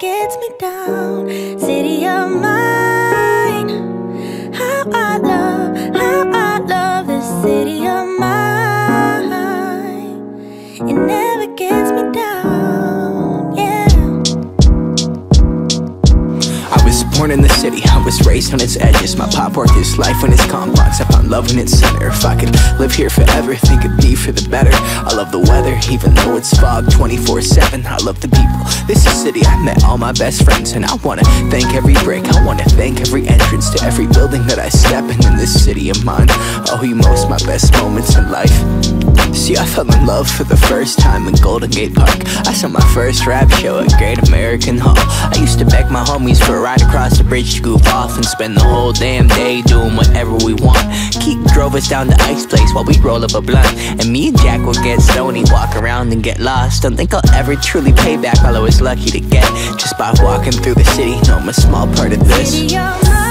gets me down. City born in the city, I was raised on its edges. My pop worked his life when its complex. I found love in its center. If I could live here forever, think it'd be for the better. I love the weather, even though it's fog 24-7 I love the people, this is city I met all my best friends And I wanna thank every brick. I wanna thank every entrance to every building that I step in. In this city of mine Oh, you most my best moments in life See, I fell in love for the first time in Golden Gate Park. I saw my first rap show at Great American Hall. I used to beg my homies for a ride across the bridge to goof off And spend the whole damn day doing whatever we want. Keith drove us down to Ice Place while we roll up a blunt. And me and Jack would get stony, walk around and get lost. Don't think I'll ever truly pay back all I was lucky to get Just by walking through the city, know I'm a small part of this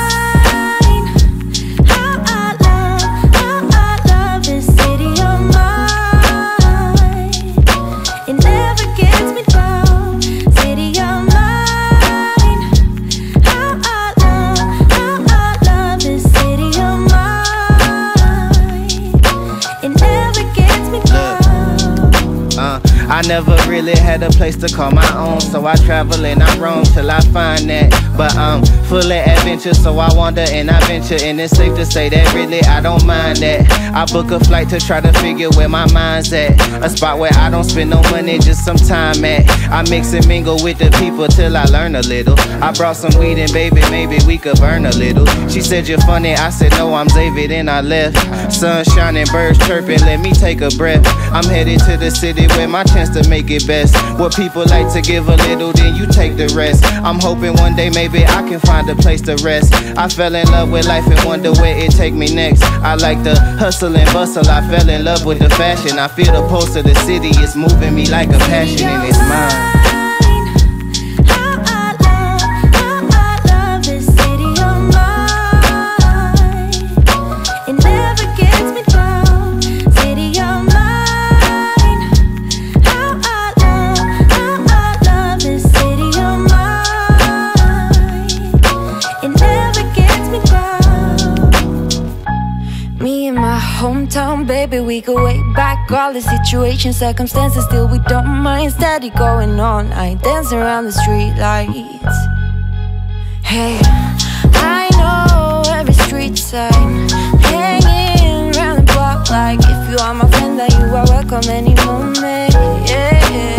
gets me down. I never really had a place to call my own, so I travel and I roam till I find that. But I'm full of adventure, so I wander and I venture, and it's safe to say that really I don't mind that. I book a flight to try to figure where my mind's at, a spot where I don't spend no money, just some time at. I mix and mingle with the people till I learn a little. I brought some weed and baby, maybe we could burn a little. She said you're funny, I said no, I'm Xavier, and I left. Sun shining, birds chirping, let me take a breath. I'm headed to the city where my chance to make it best. What people like to give a little, then you take the rest. I'm hoping one day maybe I can find a place to rest. I fell in love with life and wonder where it take me next. I like the hustle and bustle, I fell in love with the fashion. I feel the pulse of the city, it's moving me like a passion and it's mine. The situations, circumstances, still we don't mind. Steady going on, I dance around the street lights. Hey, I know every street sign, hanging around the block. Like if you are my friend, then you are welcome any moment. Yeah.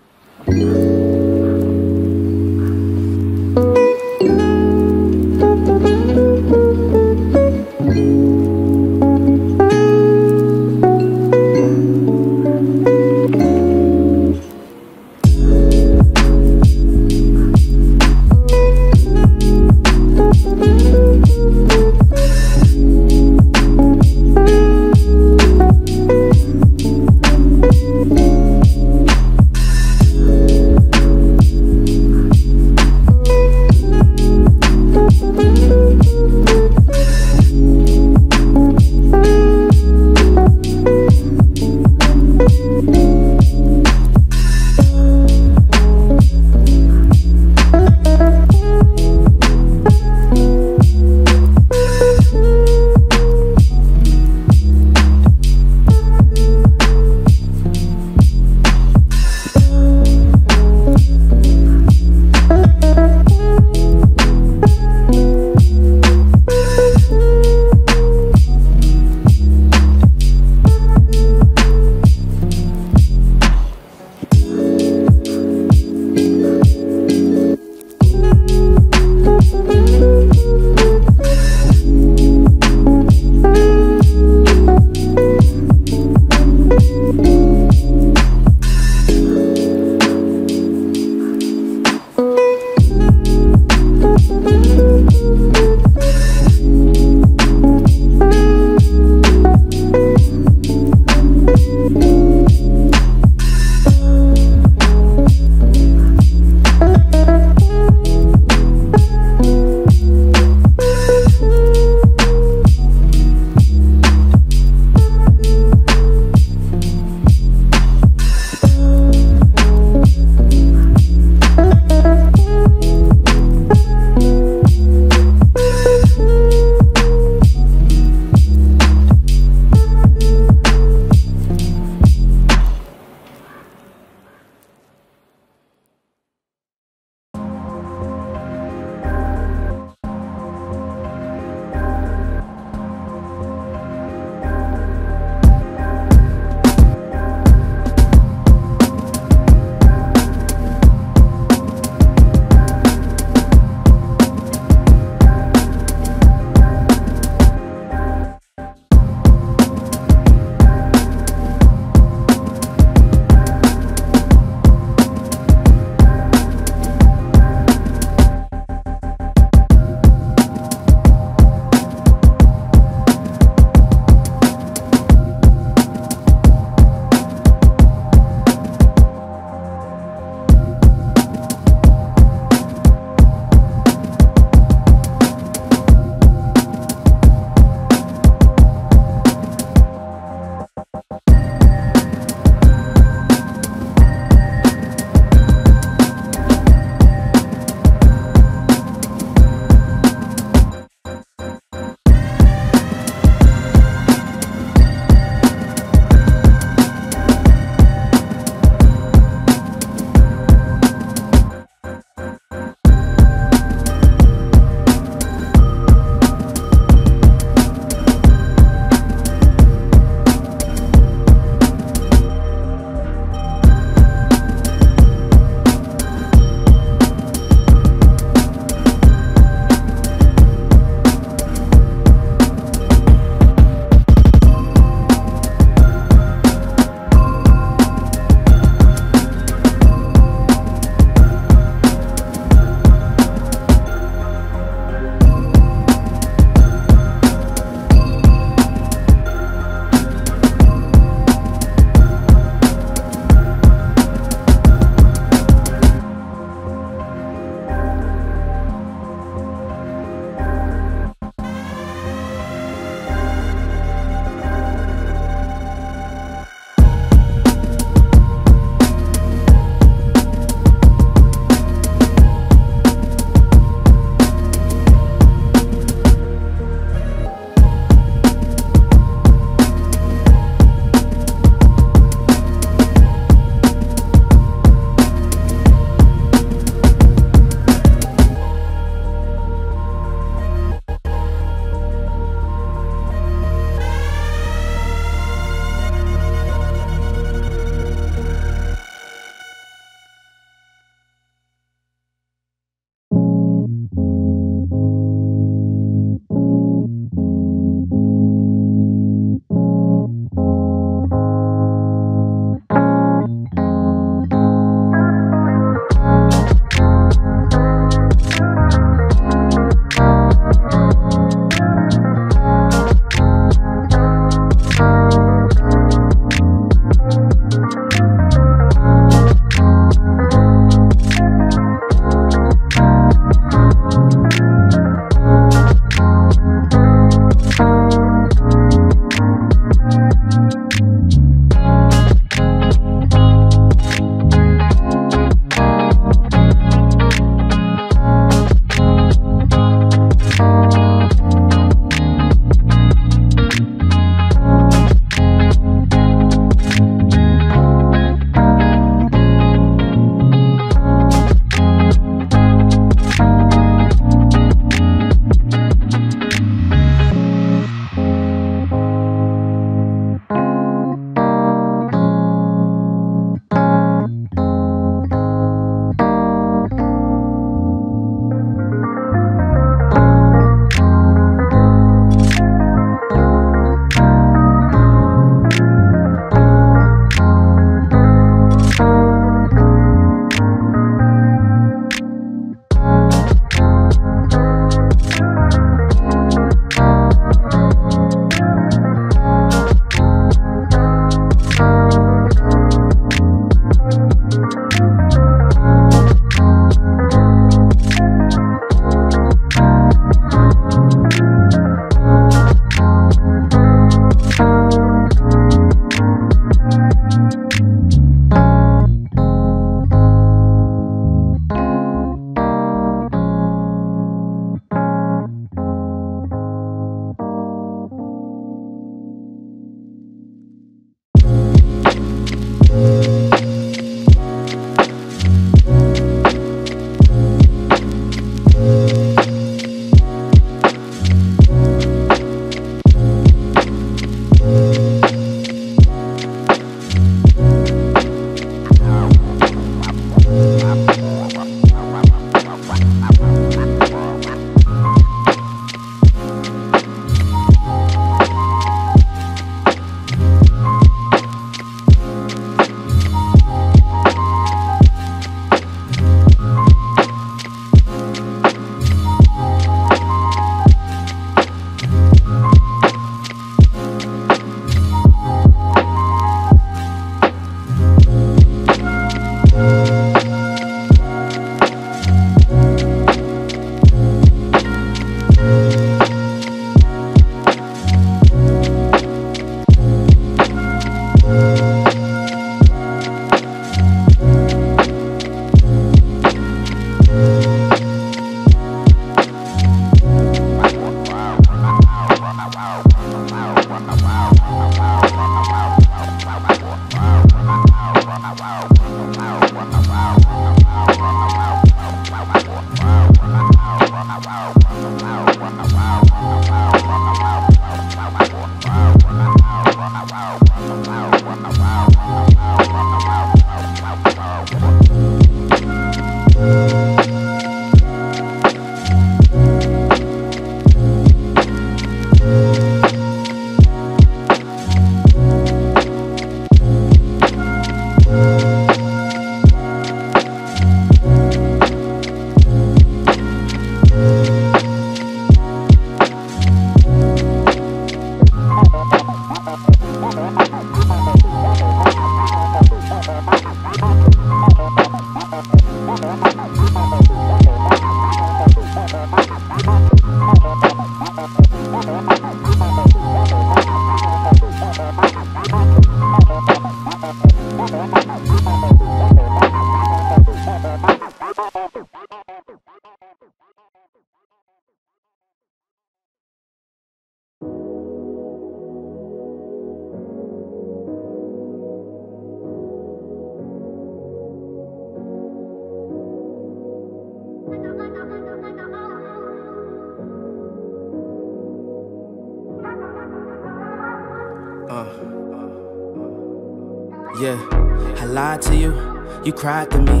You, cried to me.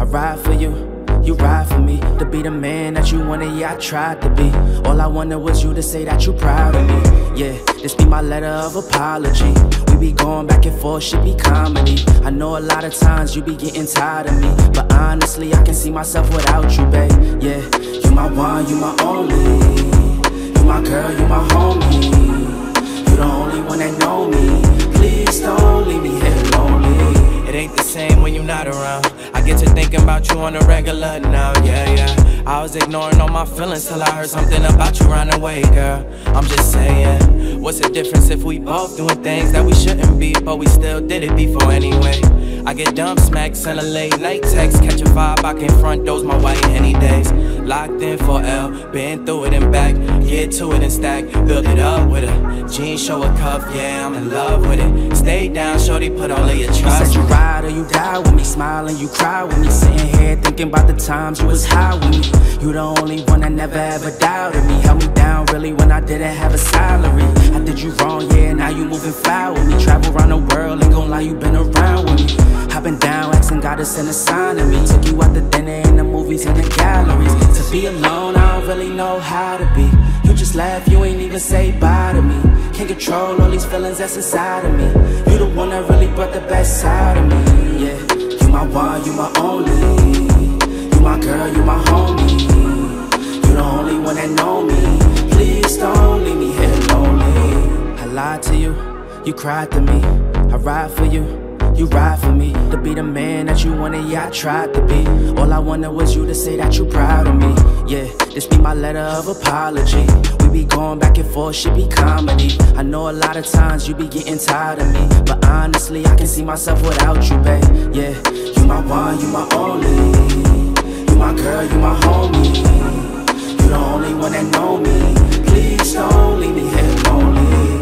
I ride for you, you ride for me. To be the man that you wanted, yeah, I tried to be. All I wanted was you to say that you proud of me. Yeah, this be my letter of apology. We be going back and forth, should be comedy. I know a lot of times you be getting tired of me. But honestly, I can see myself without you, babe. Yeah, you my one, you my only. About you on a regular now, yeah, yeah. I was ignoring all my feelings till I heard something about you run away, girl. I'm just saying, what's the difference if we both doing things that we shouldn't be, but we still did it before anyway? I get dumb smacks and a late night text, catch a vibe, I can front those my white any days. Locked in for L, been through it and back, get to it and stack, build it up with a jean, show a cuff, yeah, I'm in love with it. Stay down, shorty, put all of your trust. You said you ride or you die with me, smiling, you cry with me, sitting here thinking about the times you was high with me. You the only one that never ever doubted me, held me down really when I didn't have a salary. I did you wrong, yeah, now you moving fly with me. Travel around the world, ain't gon' lie, you been around with me. I've been down, asking God to send a sign to me. Took you out to dinner in the movies and the galleries. To be alone, I don't really know how to be. You just laugh, you ain't even say bye to me. Can't control all these feelings that's inside of me. You the one that really brought the best side of me. Yeah, you my one, you my only. You my girl, you my homie. You the only one that know me. Please don't leave me here lonely. I lied to you, you cried to me. I ride for you. You ride for me to be the man that you wanted, yeah, I tried to be. All I wanted was you to say that you proud of me. Yeah, this be my letter of apology. We be going back and forth, should be comedy. I know a lot of times you be getting tired of me. But honestly, I can see myself without you, babe. Yeah, you my one, you my only. You my girl, you my homie. You the only one that know me. Please don't leave me here lonely.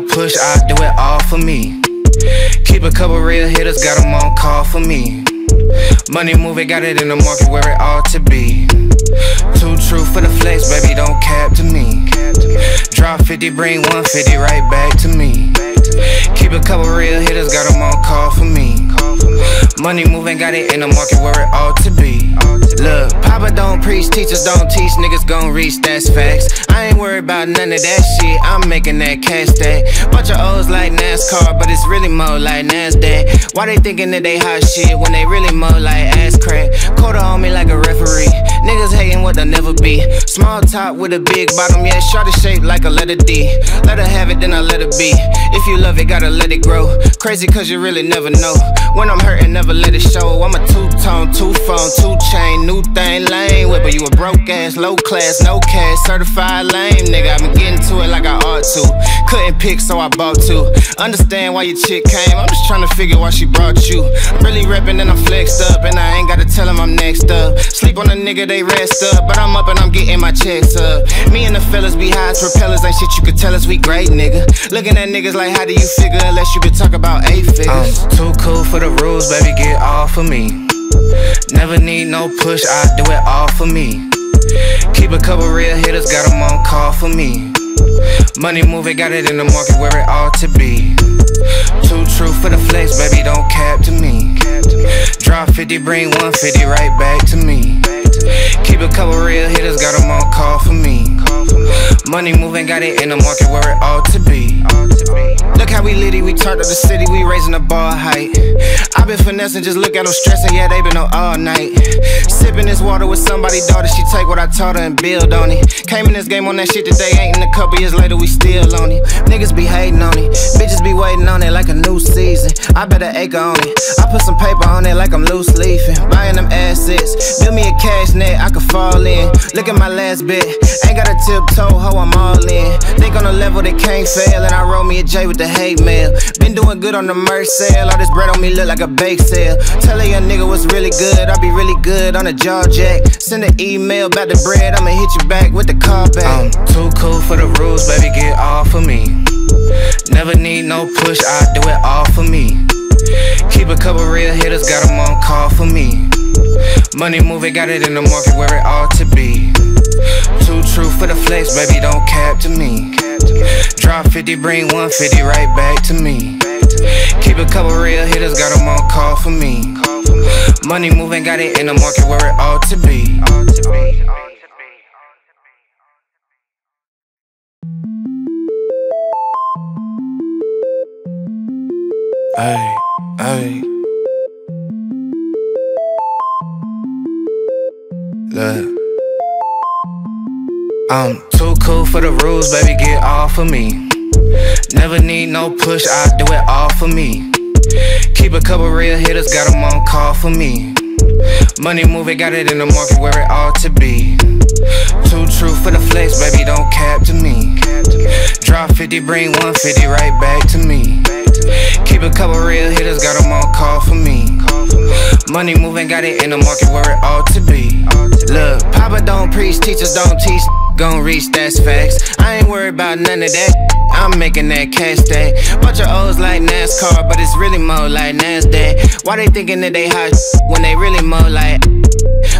No push, I do it all for me. Keep a couple real hitters, got them on call for me. Money moving, got it in the market where it ought to be. Too true for the flex, baby, don't cap to me. Drop 50, bring 150 right back to me. Keep a couple real hitters, got them on call for me. Money moving, got it in the market where it ought to be. Look, Papa don't preach, teachers don't teach, niggas gon' reach, that's facts. I ain't worried about none of that shit, I'm making that cash stack. Bunch of O's like NASCAR, but it's really more like NASDAQ. Why they thinking that they hot shit when they really more like ass crack? Quarter on me like a referee. Niggas hating what they'll never be. Small top with a big bottom, yeah, shorty shaped like a letter D. Let her have it, then I let her be. If you love it, gotta let it grow. Crazy cause you really never know. When I'm hurting, never let it show. I'm a two tone, two phone, two chain, new thing, lame whip. But you a broke ass, low class, no cash, certified lame nigga. I've been getting to it like I ought to. Couldn't pick, so I bought two. Understand why your chick came, I'm just trying to figure why she brought you. Really reppin' and I'm flexed up, and I ain't gotta tell him I'm next up. Sleep on a nigga, they rest up, but I'm up and I'm getting my checks up. Me and the fellas be high as propellers, ain't shit you could tell us we great, nigga. Looking at niggas like, how do you figure unless you been talk about eight figures? I'm too cool for the rules, baby, get off of me. Never need no push, I do it all for me. Keep a couple real hitters, got them on call for me. Money moving, got it in the market where it ought to be. Too true for the flex, baby, don't cap to me. Drop 50, bring 150 right back to me. Keep a couple real hitters, got them on call for me. Money moving, got it in the market where it ought to be. Look how we litty, we turned up the city, we raising the bar height. i been finessing, just look at them stressing, yeah, they been up all night. Sipping this water with somebody's daughter, she take what I taught her and build on it. Came in this game on that shit today, ain't in a couple years later, we still on it. Niggas be hating on it, bitches be waiting on it like a new season. I bet an acre on it, I put some paper on it like I'm loose leafing. Buying them assets, build me a cash I could fall in. Look at my last bit. ain't got a tiptoe, hoe, I'm all in. Think on a level that can't fail, and I roll me a J with the hate mail. Been doing good on the merch sale, all this bread on me look like a bake sale. Tell a young nigga what's really good, I be really good on a jaw jack. Send an email about the bread, I'ma hit you back with the call back. I'm too cool for the rules, baby, get off of me. Never need no push, I do it all for me. Keep a couple real hitters, got them on call for me. Money moving, got it in the market where it ought to be. Too true for the flex, baby, don't cap to me. Drop 50, bring 150 right back to me. Keep a couple real hitters, got them on call for me. Money moving, got it in the market where it ought to be. Ay, ay. Look. I'm too cool for the rules, baby, get off of me. Never need no push, I do it all for me. Keep a couple real hitters, got them on call for me. Money moving, got it in the market where it ought to be. Too true for the flex, baby, don't cap to me. Drop 50, bring 150 right back to me. Keep a couple real hitters, got them on call for me. Money moving, got it in the market where it ought to be. Look, Papa don't preach, teachers don't teach, gon' reach, that's facts. I ain't worried about none of that. I'm making that cash stack. Bunch of O's like NASCAR, but it's really more like NASDAQ. Why they thinking that they hot when they really more like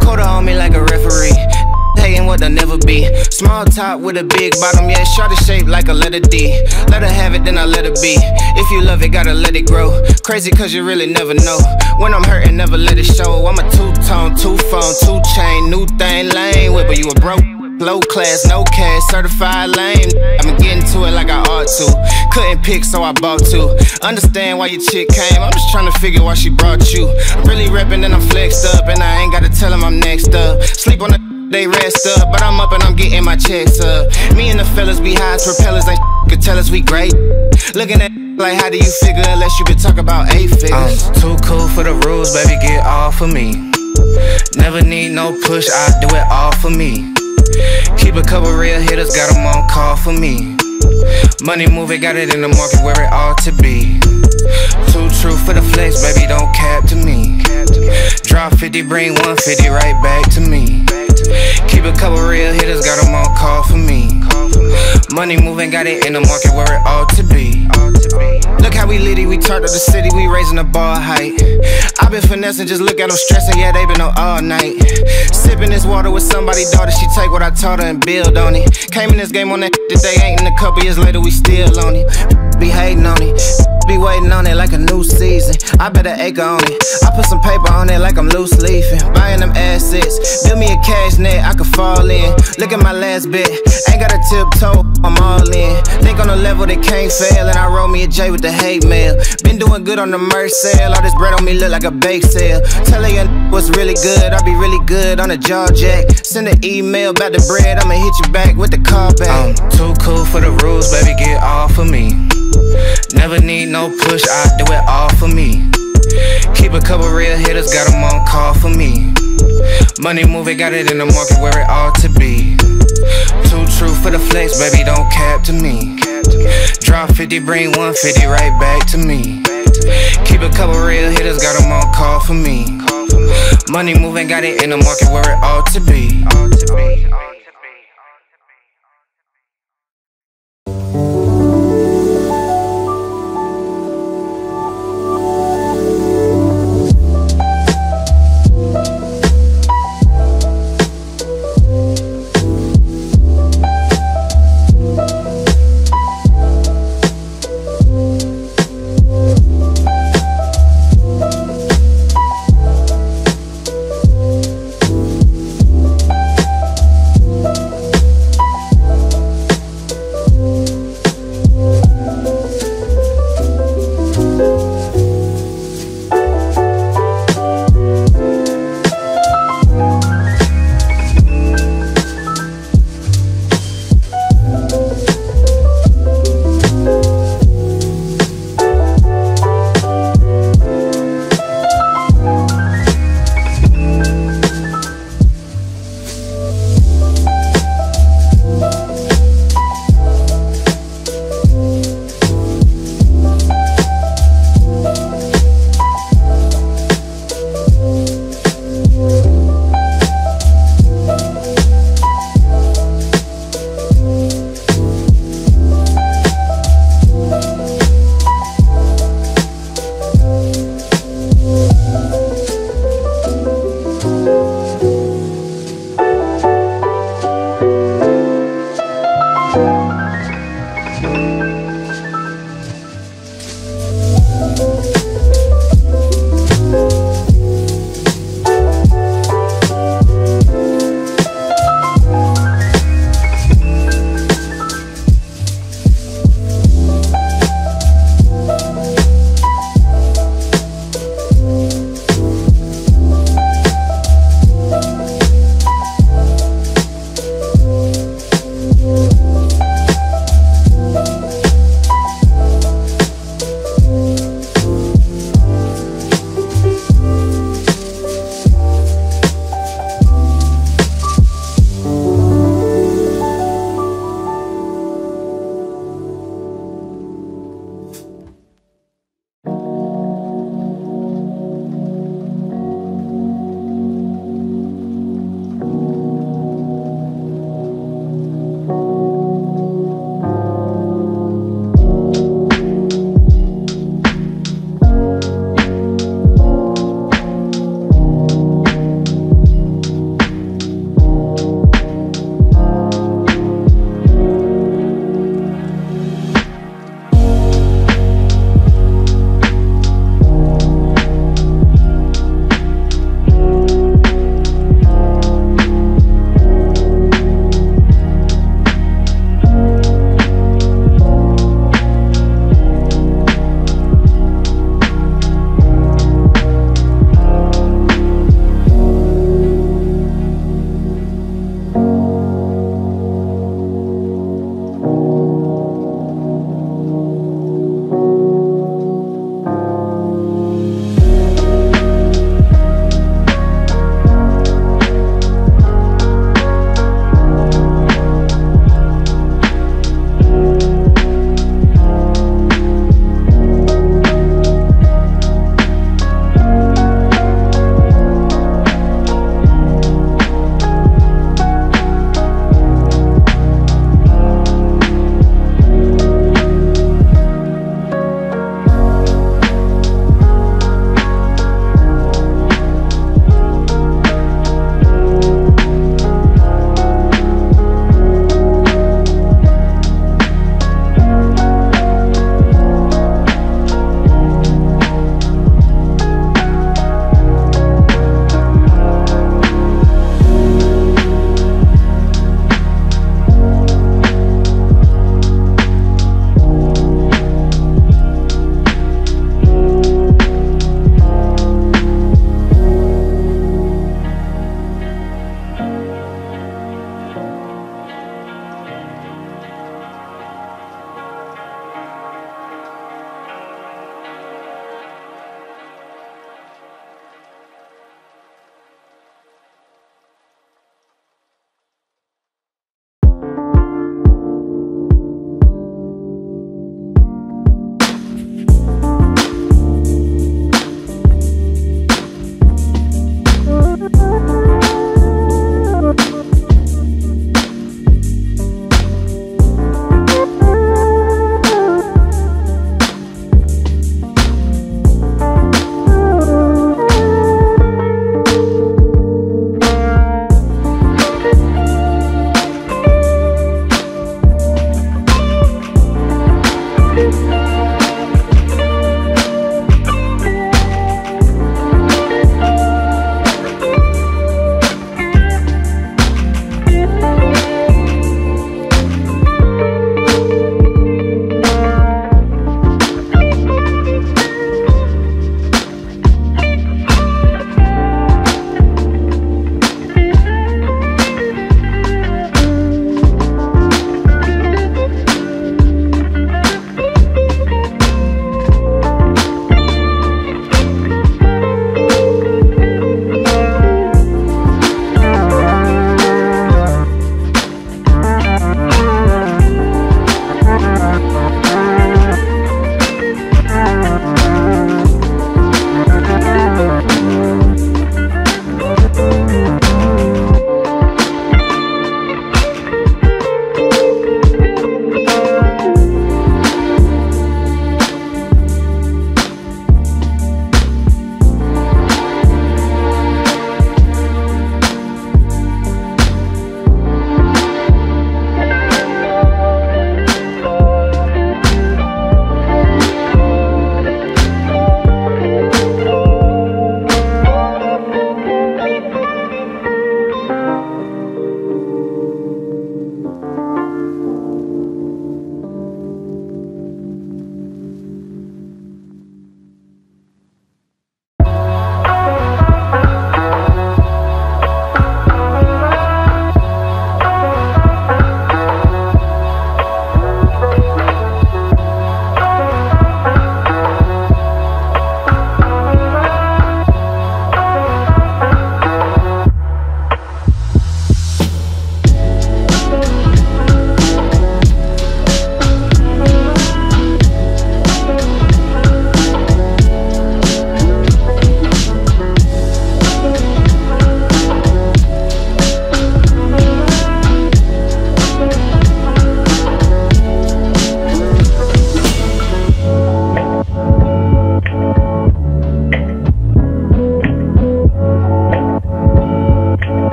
quarter on me like a referee? Hating what they'll never be. Small top with a big bottom, yeah, shorty shaped like a letter D. Let her have it, then I let her be. If you love it, gotta let it grow. Crazy cause you really never know. When I'm hurting, never let it show. I'm a two tone, two phone, two chain, new thing, lame whip, but you a broke. Low class, no cash, certified lame. I'm getting to it like I ought to. Couldn't pick, so I bought two. Understand why your chick came, I'm just trying to figure why she brought you. I'm Really reppin' and I'm flexed up, and I ain't gotta tell him I'm next up. Sleep on the they rest up, but I'm up and I'm getting my checks up. Me and the fellas be high as propellers, ain't could tell us we great. Looking at like, how do you figure unless you been talk about eight figures? I'm too cool for the rules, baby, get off of me. Never need no push, I do it all for me. Keep a couple real hitters, got them on call for me. Money moving, got it in the market where it ought to be. Too true for the flex, baby, don't cap to me. Drop 50, bring 150 right back to me. Keep a couple real hitters, got them on call for me. Money moving, got it in the market where it ought to be. Look how we litty, we turned up the city, we raising the bar height. i been finessing, just look at them stressing, yeah, they been up all night. Sipping this water with somebody's daughter, she take what I taught her and build on it. Came in this game on that today, ain't in a couple years later, we still on it. Be hating on it, be waiting on it like a new season. I bet an acre on it. I put some paper on it like I'm loose leafing. Buying them assets, build me a cash net I could fall in. Look at my last bet, ain't got a tiptoe, I'm all in. Think on the level that can't fail, and I roll me a J with the hate mail. Been doing good on the merch sale, all this bread on me look like a bake sale. Telling you what's really good, I'll be really good on a jaw jack. Send an email about the bread, I'ma hit you back with the call back. I'm too cool for the rules, baby, get off of me. Never need no push, I do it all for me. Keep a couple real hitters, got them on call for me. Money moving, got it in the market where it ought to be. Too true for the flex, baby, don't cap to me. Drop 50, bring 150 right back to me. Keep a couple real hitters, got them on call for me. Money moving, got it in the market where it ought to be.